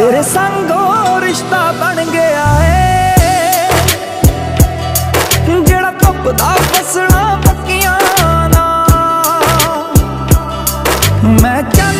ਤੇਰੇ ਸੰਗ ਉਹ ਰਿਸ਼ਤਾ ਬਣ ਗਿਆ ਏ। ਜਿਹੜਾ ਧੁੱਪ ਦਾ ਫਸਣਾ ਪੱਕੀਆਂ ਨਾ। ਮੈਂ ਚੰਨ